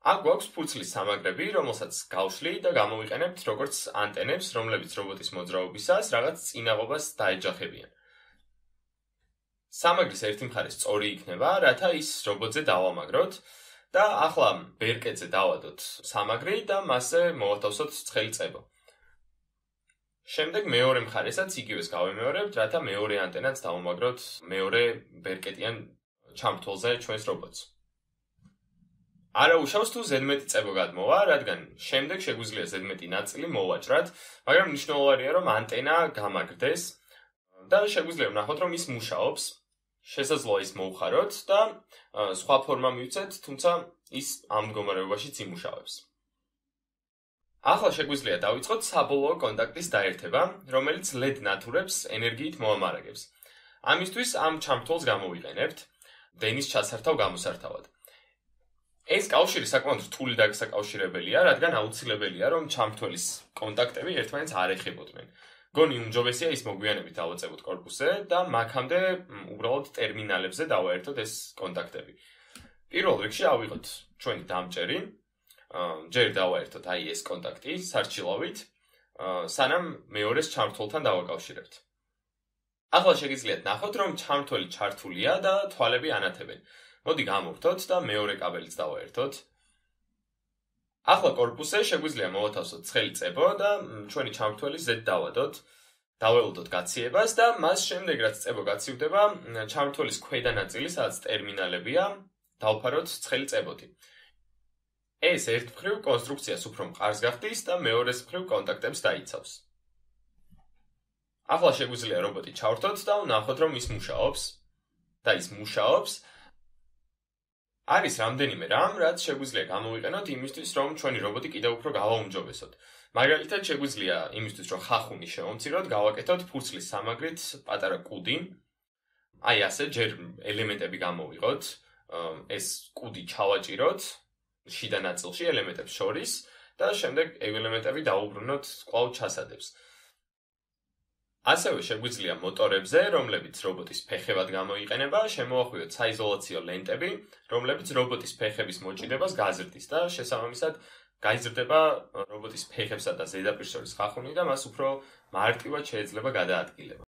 აქ გვაქვს ფურცლის სამაგრები, რომელსაც გავშლი და გამოვიყენებთ როგორც ანტენებს, რომლებიც რობოტის მოძრაობისას რაღაც წინაღობას დაეჯახებიან. სამაგრის ერთი მხარე სწორი იქნება, რათა ის რობოტზე დავამაგროთ და ახლა ბერკეტზე დავადოთ სამაგრი და მასზე მოვათავსოთ ცხელი წებო. შემდეგ მეორე მხარესაც იგივეს გავემეორებთ, რათა მეორე ანტენაც დავამაგროთ მეორე ბერკეტიან ჩამრთვალზე ჩვენს რობოტს. არა უშავს თუ ზედმეტი წებო გადმოვა, რადგან შემდეგ შეგვიძლია ზედმეტი ნაწილი მოვაჭრათ, მაგრამ მნიშვნელოვანია რომ ანტენა გამაგრდეს და შეგვიძლია ვნახოთ რომ ის მუშაობს. შესაძლოა ის მოუხაროთ და სხვა ფორმა მივცეთ, თუმცა ის ამ მდგომარეობაშიც იმუშავებს. ახლა შეგვიძლია დავიწყოთ საბოლოო კონტაქტის დაერთება, რომელიც LED ნათურებს ენერგიით მოამარაგებს. ამისთვის ამ ჩამრთვალს გამოვიყენებთ დენის ჩასართავ გამოსართავად. ეს კავშირი საკმაოდ რთული და გასაკავშირებელია, რადგან აუცილებელია, რომ ჩამრთველის კონტაქტები ერთმანეთს არ ეხებოდნენ. გონი უმჯობესია ის მოგვიანებით დავაწებოთ корпуსზე და მაგამდე უბრალოდ ტერმინალებზე დავაერთოთ ეს კონტაქტები. პირველ რიგში ავიღოთ ჩვენი დამჭერი. ჯერ დავაერთოთ აი ეს კონტაქტი სარჩილავით, სანამ მეორეს ჩამრთველთან დავაკავშირებთ. ახლა შეგიძლიათ ნახოთ, რომ ჩამრთველი ჩართულია და თვალები ანათებენ. მოდი გამოვთოთ და მეორე კაბელიც დავაერთოთ. ახლა корпуსზე შეგვიძლია მოვათავსოთ ცხელი წებო და ჩვენი ჩამრთველი Z დავადოთ. დაველოდოთ გაციებას და მას შემდეგ რაც წებო გაცივდება, ჩამრთვლის ქვედა ნაწილი, სადაც ტერმინალებია, დავფაროთ ცხელი წებოთი. ეს ერთ მხრივ კონსტრუქციას უფრო მყარს გახდის და მეორეს მხრივ კონტაქტებს დაიცავს. ახლა შეგვიძლია რობოტი ჩავრთოთ და ვნახოთ რომ ის მუშაობს. და ის მუშაობს. არის რამდენიმე რამ, რაც შეგვიძლია გამოვიყენოთ იმისთვის, რომ ჩვენი რობოტი კიდევ უფრო გავაუმჯობესოთ. მაგალითად, შეგვიძლია იმისთვის, რომ ხახუნი შევამციროთ, გავაკეთოთ ფურცლის სამაგრით პატარა კუდი. აი ასე, ჯერ ელემენტები გამოვიღოთ, ეს კუდი ჩავაჭიროთ შიდა ნაწილში ელემენტებს შორის და შემდეგ ელემენტები დაუბრუნოთ კვალ ჩასადებს. ასევე შეგვიძლია მოტორებზე, რომლებიც რობოტის ფეხებად გამოიყენება, შემოახვიოთ საიზოლაციო ლენტები, რომლებიც რობოტის ფეხების მოჭიდებას გაზრდის და შესაბამისად გაიზრდება რობოტის ფეხებსა და ზედაპირს შორის ხახუნი და მას უფრო მარტივად შეიძლება გადაადგილება.